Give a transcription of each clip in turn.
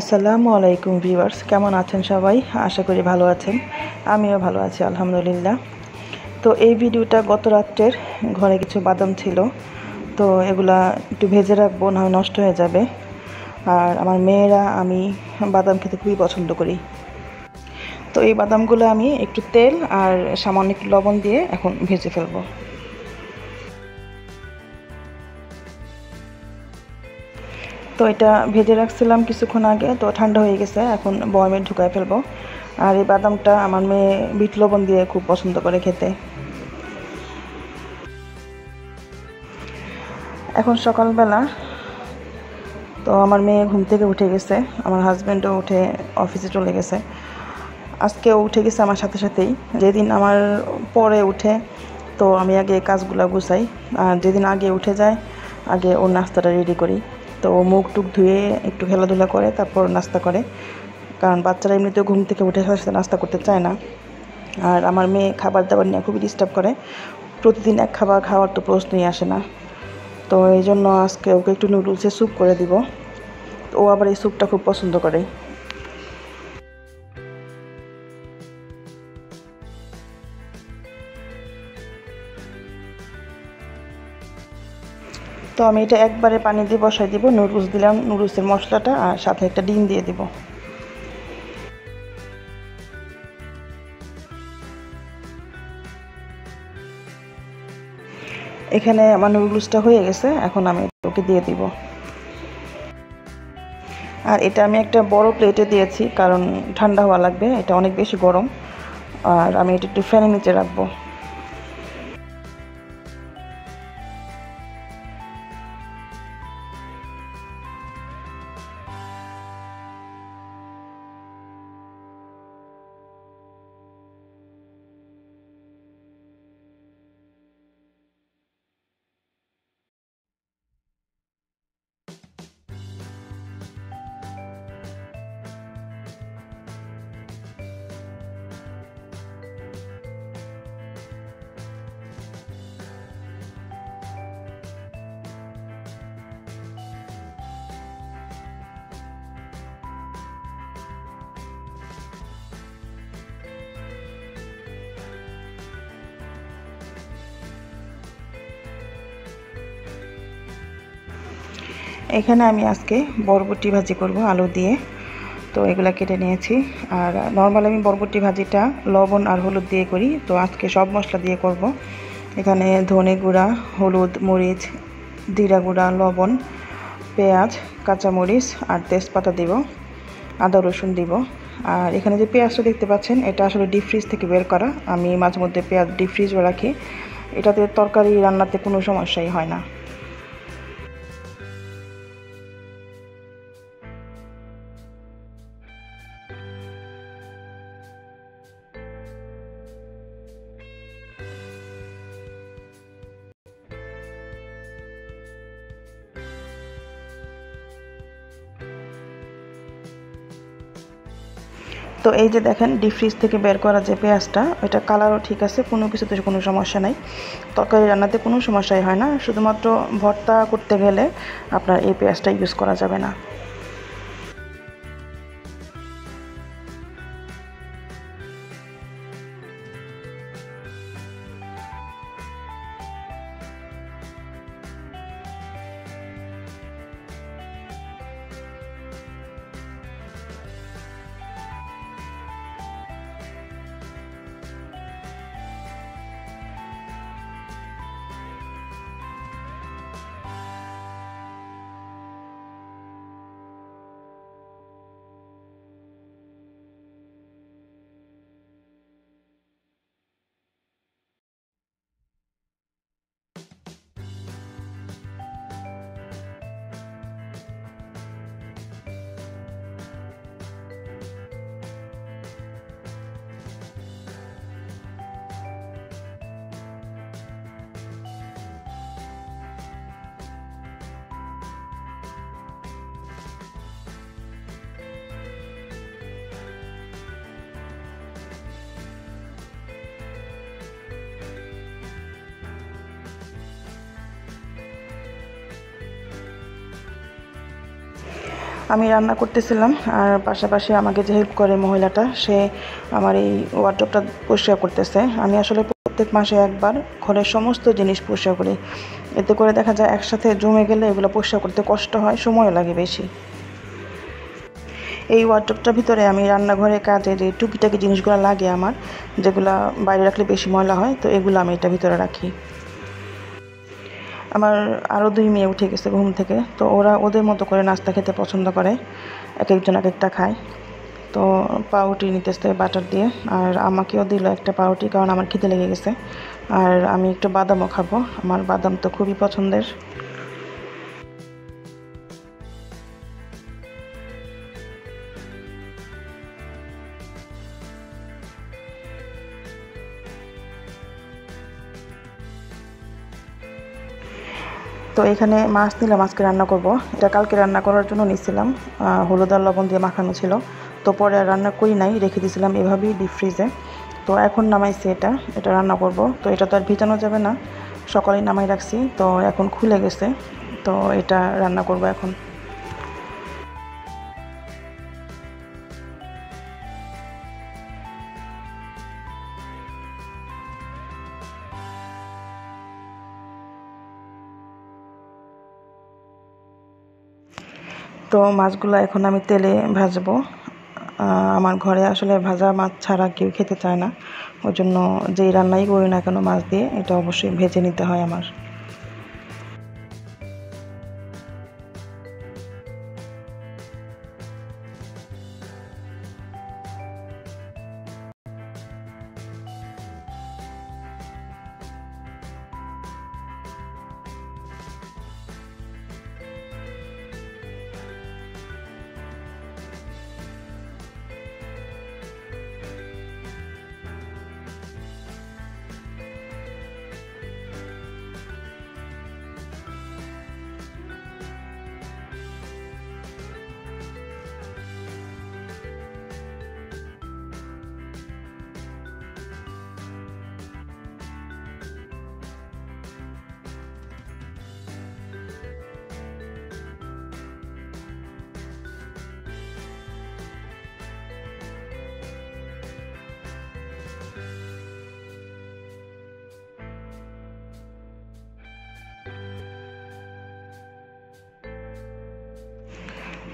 আসসালামু আলাইকুম ভিউয়ার্স, কেমন আছেন সবাই? আশা করি ভালো আছেন। আমিও ভালো আছি, আলহামদুলিল্লাহ। তো এই ভিডিওটা গত রাত্রের ঘরে কিছু বাদাম ছিল। তো এগুলা একটু ভেজে রাখব, না নষ্ট হয়ে যাবে। আর আমার মেয়েরা, আমি বাদাম খেতে খুবই পছন্দ করি। তো এই বাদামগুলো আমি একটু তেল আর সামান্য একটু লবণ দিয়ে এখন ভেজে ফেলব। তো এটা ভেজে রাখছিলাম কিছুক্ষণ আগে, তো ঠান্ডা হয়ে গেছে, এখন বয়মে ঢুকায় ফেলব। আর এই বাদামটা আমার মেয়ে বিট লবণ দিয়ে খুব পছন্দ করে খেতে। এখন সকালবেলা, তো আমার মেয়ে ঘুম থেকে উঠে গেছে, আমার হাজব্যান্ডও উঠে অফিসে চলে গেছে। আজকেও উঠে গেছে আমার সাথে সাথেই। যেদিন আমার পরে উঠে, তো আমি আগে কাজগুলো গুছাই, আর যেদিন আগে উঠে যায়, আগে ওর নাস্তাটা রেডি করি। তো মুখ টুক ধুয়ে একটু খেলাধুলা করে, তারপর নাস্তা করে। কারণ বাচ্চারা এমনিতেও ঘুম থেকে উঠে সাথে সাথে নাস্তা করতে চায় না। আর আমার মেয়ে খাবার দাবার নিয়ে খুবই ডিস্টার্ব করে। প্রতিদিন এক খাবার খাওয়ার তো প্রশ্নই আসে না। তো এই জন্য আজকে ওকে একটু নুডলসের স্যুপ করে দিব। ও আবার এই স্যুপটা খুব পছন্দ করে। তো আমি এটা একবারে পানি দিয়ে বসাই দিব, নুডলস দিলাম, নুডলসের মশলাটা আর সাথে একটা ডিম দিয়ে দিব। এখানে আমার নুডলসটা হয়ে গেছে, এখন আমি ওকে দিয়ে দিব। আর এটা আমি একটা বড় প্লেটে দিয়েছি, কারণ ঠান্ডা হওয়া লাগবে, এটা অনেক বেশি গরম। আর আমি এটা একটু ফ্যানের নিচে রাখব। এখানে আমি আজকে বরবটি ভাজি করব, আলু দিয়ে। তো এগুলা কেটে নিয়েছি। আর নর্মাল আমি বরবটি ভাজিটা লবণ আর হলুদ দিয়ে করি। তো আজকে সব মশলা দিয়ে করব। এখানে ধনে গুঁড়া, হলুদ, মরিচ, জিরা গুঁড়া, লবণ, পেঁয়াজ, কাঁচামরিচ আর তেজপাতা দিব, আদা রসুন দিব। আর এখানে যে পেঁয়াজটা দেখতে পাচ্ছেন, এটা আসলে ডিপ ফ্রিজ থেকে বের করা। আমি মাঝে মধ্যে পেঁয়াজ ডিপ ফ্রিজও রাখি। এটাতে তরকারি রান্নাতে কোনো সমস্যাই হয় না। তো এই যে দেখেন ডিপ ফ্রিজ থেকে বের করা যে পেঁয়াজটা, ওইটা কালারও ঠিক আছে, কোনো কিছুতে কোনো সমস্যা নাই। তরকারি রান্নাতে কোনো সমস্যাই হয় না, শুধুমাত্র ভর্তা করতে গেলে আপনার এই পেঁয়াজটা ইউজ করা যাবে না। আমি রান্না করতেছিলাম, আর পাশাপাশি আমাকে যে হেল্প করে মহিলাটা, সে আমার এই ওয়ার্ড্রপটা পরিষ্কার করতেছে। আমি আসলে প্রত্যেক মাসে একবার ঘরের সমস্ত জিনিস পরিষ্কার করি। এতে করে দেখা যায় একসাথে জমে গেলে এগুলো পরিষ্কার করতে কষ্ট হয় সময় লাগে বেশি। এই ওয়ার্ড্রপটার ভিতরে আমি রান্নাঘরে কাজে যে টুকিটাকি জিনিসগুলো লাগে আমার, যেগুলো বাইরে রাখলে বেশি ময়লা হয়, তো এগুলো আমি এটা ভিতরে রাখি। আমার আরও দুই মেয়ে উঠে গেছে ঘুম থেকে। তো ওরা ওদের মতো করে নাস্তা খেতে পছন্দ করে। এক একজন এক একটা খায়। তো পাউরুটি নিতেছে বাটার দিয়ে। আর আমাকেও দিল একটা পাউরুটি কারণ আমার খিদে লেগে গেছে। আর আমি একটু বাদামও খাব। আমার বাদাম তো খুবই পছন্দের। এখানে মাছ নিলাম, আজকে রান্না করব। এটা কালকে রান্না করার জন্য নিয়েছিলাম হলুদ আর লবণ দিয়ে মাখানো ছিল। তো পরে রান্না করি নাই, রেখে দিয়েছিলাম এভাবেই ডিপ ফ্রিজে তো এখন নামাইছি এটা এটা রান্না করব। তো এটা তো আর ভিজানো যাবে না, সকালেই নামাই রাখছি। তো এখন খুলে গেছে, তো এটা রান্না করব এখন। তো মাছগুলো এখন আমি তেলে ভাজবো। আমার ঘরে আসলে ভাজা মাছ ছাড়া কেউ খেতে চায় না। ওই জন্য যেই রান্নাই করি না কেন মাছ দিয়ে, এটা অবশ্যই ভেজে নিতে হয় আমার।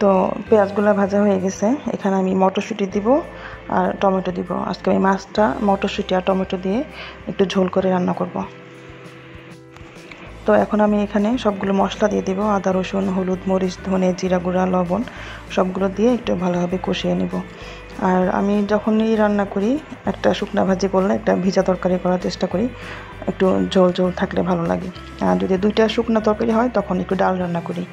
তো পেঁয়াজগুলো ভাজা হয়ে গেছে। এখানে আমি মটরশুঁটি দিব আর টমেটো দিব। আজকে আমি মাছটা মটরশুঁটি আর টমেটো দিয়ে একটু ঝোল করে রান্না করব। তো এখন আমি এখানে সবগুলো মশলা দিয়ে দিব। আদা, রসুন, হলুদ, মরিচ, ধনে, জিরা গুঁড়া, লবণ সবগুলো দিয়ে একটু ভালোভাবে কষিয়ে নিব। আর আমি যখনই রান্না করি, একটা শুকনা ভাজি করলে একটা ভিজা তরকারি করার চেষ্টা করি। একটু ঝোল ঝোল থাকলে ভালো লাগে। আর যদি দুইটা শুকনা তরকারি হয়, তখন একটু ডাল রান্না করি।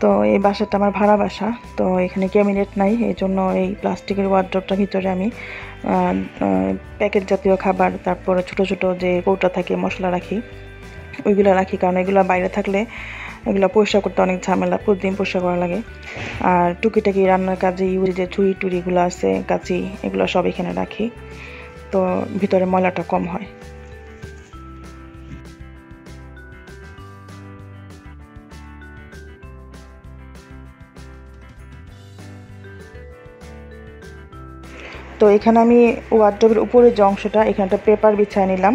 তো এই বাসাটা আমার ভাড়া বাসা। তো এখানে ক্যাবিনেট নাই, এই জন্য এই প্লাস্টিকের ওয়ার্ড্রপটার ভিতরে আমি প্যাকেট জাতীয় খাবার, তারপরে ছোট ছোট যে কৌটা থাকে, মশলা রাখি। ওইগুলো রাখি, কারণ এগুলো বাইরে থাকলে এগুলো পরিষ্কার করতে অনেক ঝামেলা, প্রতিদিন পরিষ্কার করা লাগে। আর টুকিটাকি রান্নার কাজে ইউজ যে ছুরি টুরিগুলো আছে, কাচি, এগুলো সব এখানে রাখি। তো ভিতরে ময়লাটা কম হয়। তো এখানে আমি ওয়ার্ড্রপের উপরে যে অংশটা এখানে একটা পেপার বিছায় নিলাম।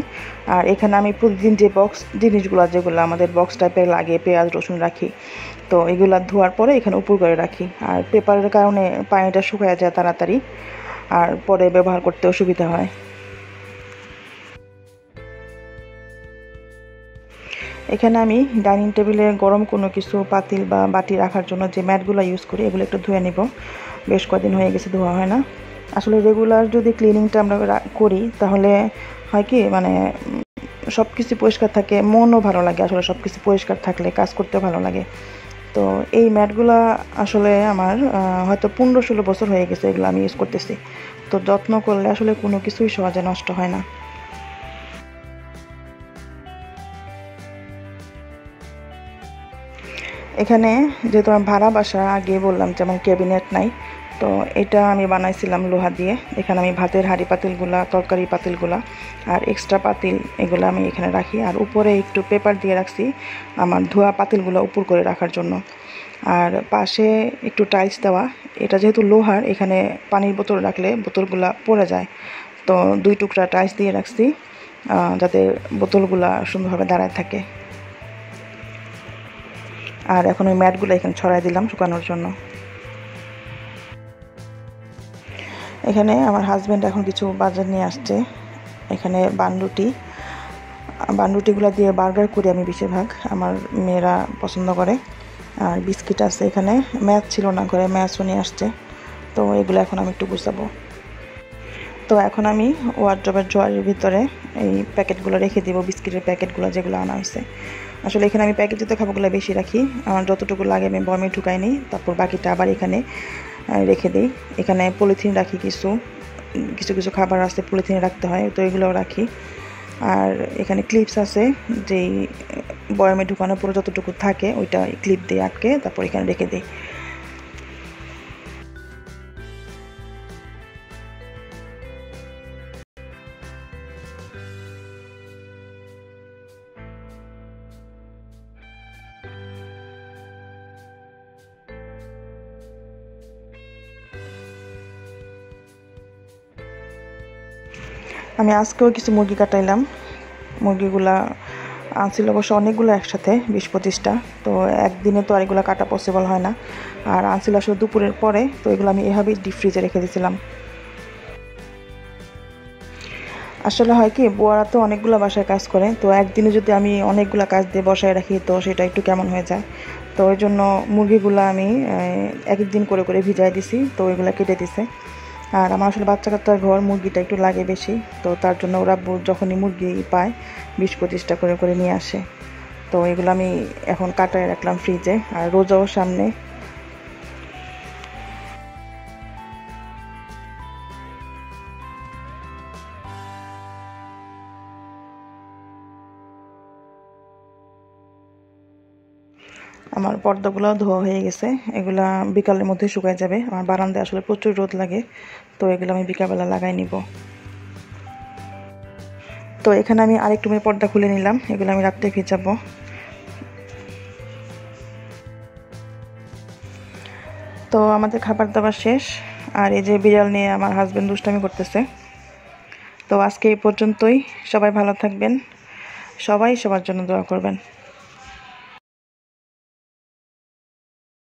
আর এখানে আমি প্রতিদিন যে বক্স জিনিসগুলো যেগুলো আমাদের বক্স টাইপের লাগে, পেঁয়াজ, রসুন রাখি, তো এগুলো ধোয়ার পরে এখানে উপর করে রাখি। আর পেপারের কারণে পানিটা শুকায় যায় তাড়াতাড়ি, আর পরে ব্যবহার করতে অসুবিধা হয়। এখানে আমি ডাইনিং টেবিলে গরম কোনো কিছু, পাতিল বা বাটি রাখার জন্য যে ম্যাটগুলো ইউজ করি, এগুলো একটু ধুয়ে নিব। বেশ কদিন হয়ে গেছে, ধোয়া হয় না। আসলে রেগুলার যদি ক্লিনিংটা আমরা করি, তাহলে হয় কি মানে সব কিছু পরিষ্কার থাকে, মনও ভালো লাগে আসলে সব কিছু পরিষ্কার থাকলে, কাজ করতে ভালো লাগে। তো এই ম্যাটগুলো আসলে আমার হয়তো পনেরো ষোলো বছর হয়ে গেছে এগুলো আমি ইউজ করতেছি। তো যত্ন করলে আসলে কোনো কিছুই সহজে নষ্ট হয় না। এখানে যেহেতু আমি ভাড়া বাসা, আগে বললাম যেমন ক্যাবিনেট নাই তো এটা আমি বানাইছিলাম লোহা দিয়ে। এখানে আমি ভাতের হাঁড়ি পাতিলগুলা, তরকারি পাতিলগুলা আর এক্সট্রা পাতিল এগুলো আমি এখানে রাখি। আর উপরে একটু পেপার দিয়ে রাখছি আমার ধোয়া পাতিলগুলো উপর করে রাখার জন্য। আর পাশে একটু টাইলস দেওয়া। এটা যেহেতু লোহার, এখানে পানির বোতল রাখলে বোতলগুলা পড়ে যায়। তো দুই টুকরা টাইলস দিয়ে রাখছি যাতে বোতলগুলা সুন্দরভাবে দাঁড়ায় থাকে। আর এখন ওই ম্যাটগুলো এখানে ছড়াই দিলাম শুকানোর জন্য। এখানে আমার হাজব্যান্ড এখন কিছু বাজার নিয়ে আসছে। এখানে বানরুটি। বানরুটিগুলো দিয়ে বার্গার করি আমি বেশিরভাগ। আমার মেয়েরা পছন্দ করে। আর বিস্কিট আছে এখানে। ম্যাচ ছিল না ঘরে, ম্যাচও নিয়ে আসছে। তো এগুলো এখন আমি একটু গুছাবো। তো এখন আমি ওয়ার্ড্রবের ড্রয়ারের ভিতরে এই প্যাকেটগুলো রেখে দেবো, বিস্কিটের প্যাকেটগুলো যেগুলো আনা হয়েছে। আসলে এখানে আমি প্যাকেট জাতীয় খাবারগুলো বেশি রাখি। আমার যতটুকু লাগে আমি বমে ঢুকাই নিই। তারপর বাকিটা আবার এখানে রেখে দিই। এখানে পলিথিন রাখি কিছু। কিছু কিছু খাবার আছে, পলিথিনে রাখতে হয়, তো এগুলোও রাখি। আর এখানে ক্লিপস আছে, যেই বয়ামে ঢুকানোর পরে যতটুকু থাকে, ওইটা ক্লিপ দিয়ে আটকে, তারপর এখানে রেখে দিই। আমি আজকেও কিছু মুরগি কাটাইলাম। মুরগিগুলা আনছিল অবশ্য অনেকগুলো একসাথে, বিশ পঁচিশটা। তো একদিনে তো আর এগুলো কাটা পসিবল হয় না। আর আনছিল আসলে দুপুরের পরে, তো এগুলো আমি এভাবেই ডিপ ফ্রিজে রেখে দিয়েছিলাম আসলে হয় কি, বোয়ারা তো অনেকগুলো বাসায় কাজ করে, তো একদিনে যদি আমি অনেকগুলো কাজ দিয়ে বসায় রাখি, তো সেটা একটু কেমন হয়ে যায়? তো ওই জন্য মুরগিগুলো আমি এক এক দিন করে করে ভিজাই দিছি, তো ওইগুলো কেটে দিছে। আর আমার আসলে বাচ্চা কাচ্চার ঘর মুরগিটা একটু লাগে বেশি, তো তার জন্য ওরা যখনই মুরগি পায়, বিশ পঁচিশটা করে করে নিয়ে আসে। তো এগুলো আমি এখন কাটায় রাখলাম ফ্রিজে আর রোজাও সামনে পর্দাগুলো ধোয়া হয়ে গেছে, এগুলা বিকালের মধ্যে শুকায় যাবে। আমার বারান্দায় আসলে প্রচুর রোদ লাগে, তো এগুলো আমি বিকালবেলা লাগাই নিব। তো এখানে আমি আরেক রুমের পর্দা খুলে নিলাম, এগুলো আমি রাত্রে ভিজাবো। তো আমাদের খাবার দাবার শেষ, আর এই যে বিড়াল নিয়ে আমার হাজব্যান্ড দুষ্টামি করতেছে। তো আজকে এই পর্যন্তই, সবাই ভালো থাকবেন, সবাই সবার জন্য দোয়া করবেন।